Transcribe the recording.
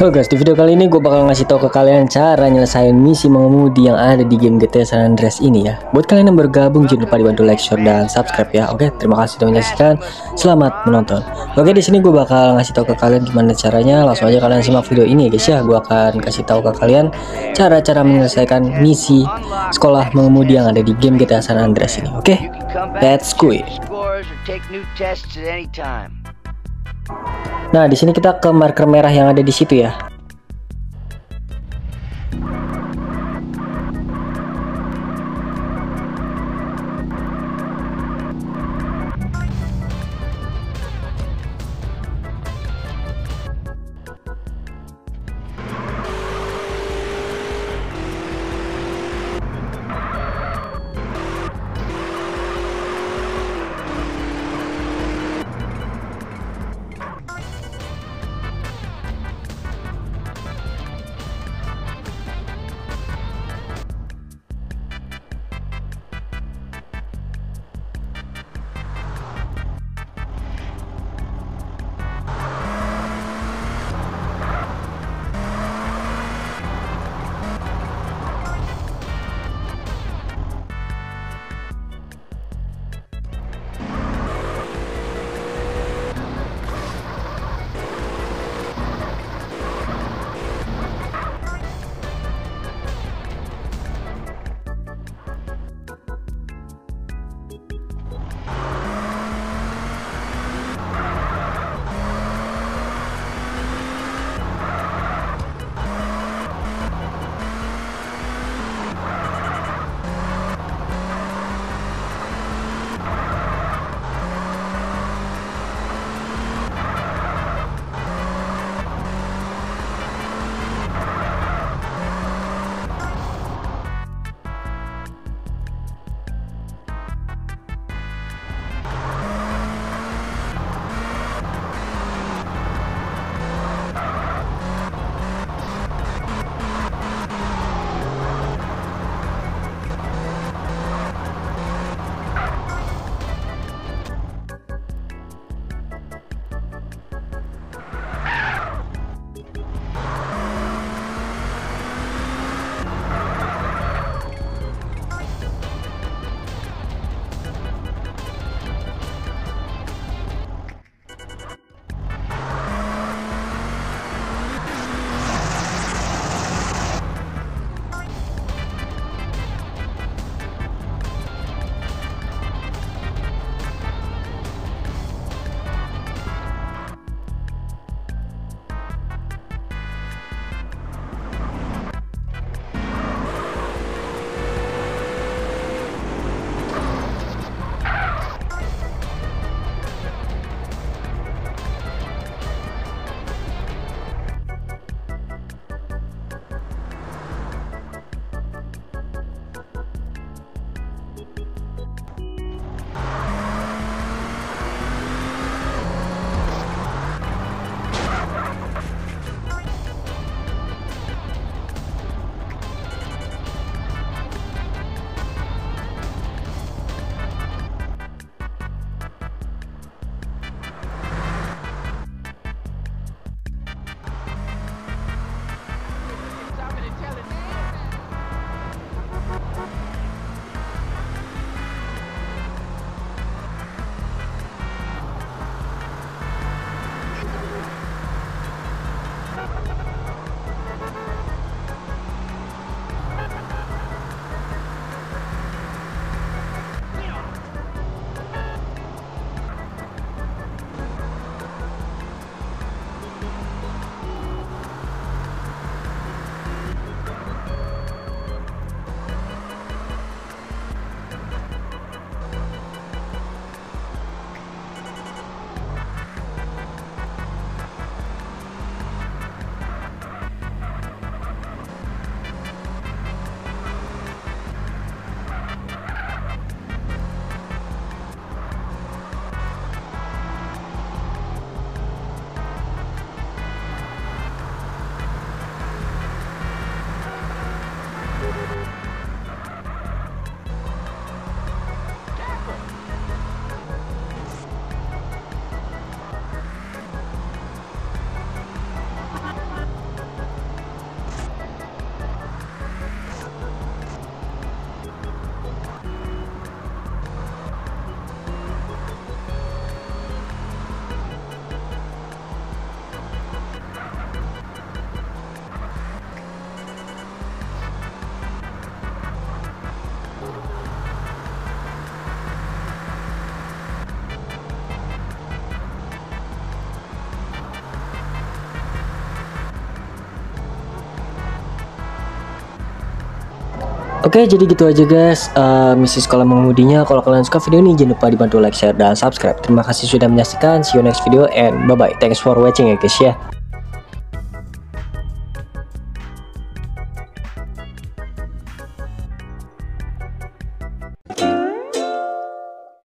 Halo guys, di video kali ini gue bakal ngasih tahu ke kalian cara nyelesain misi mengemudi yang ada di game GTA San Andreas ini ya. Buat kalian yang bergabung jangan lupa dibantu like, share, dan subscribe ya. Oke, terima kasih sudah menyaksikan. Selamat menonton. Oke, di sini gue bakal ngasih tahu ke kalian gimana caranya. Langsung aja kalian simak video ini guys ya. Gue akan kasih tahu ke kalian cara-cara menyelesaikan misi sekolah mengemudi yang ada di game GTA San Andreas ini. Oke, let's go. Nah, di sini kita ke marker merah yang ada di situ ya. Oke, jadi gitu aja guys. Uh, misi sekolah mengemudinya. Kalau kalian suka video ini, jangan lupa dibantu like, share, dan subscribe. Terima kasih sudah menyaksikan. See you next video and bye bye. Thanks for watching ya guys ya.